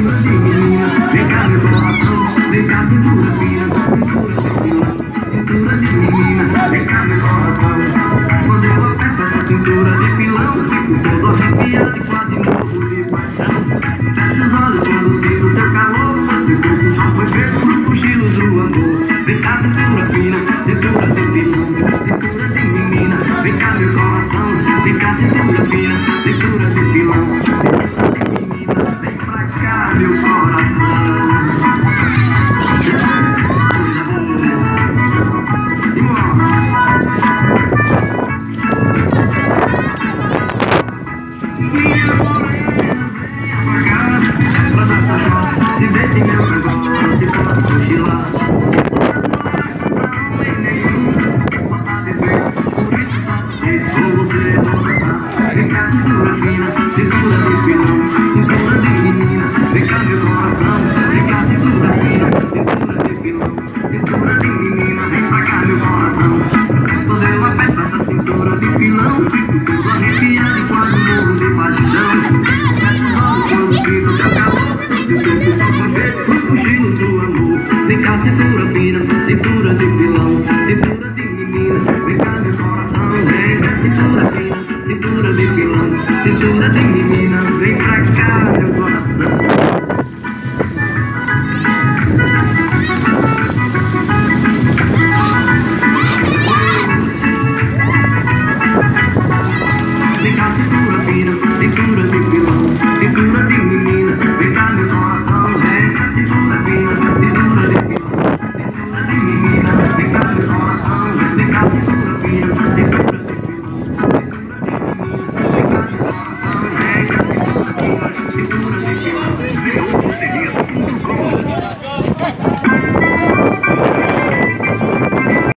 cintura de menina, vem cá meu coração, vem cá cintura fina, cintura de pilão, cintura cintura de pilão Cintura de menina, vem cá meu coração Vem cá, cintura fina, cintura de pilão Cintura de menina, vem pra cá meu coração. Quando eu aperto essa cintura de pilão Fico todo arrepiado e quase morro de paixão. Fecha os olhos quando sinto teu calor Teu corpo só foi feito pros cochilos do amor. Vem cá, cintura fina, cintura de pilão Cintura de menina, vem cá meu coração Vem cá, cintura Cintura de menina, vem pra cá meu coração Vem cá, cintura fina, cintura de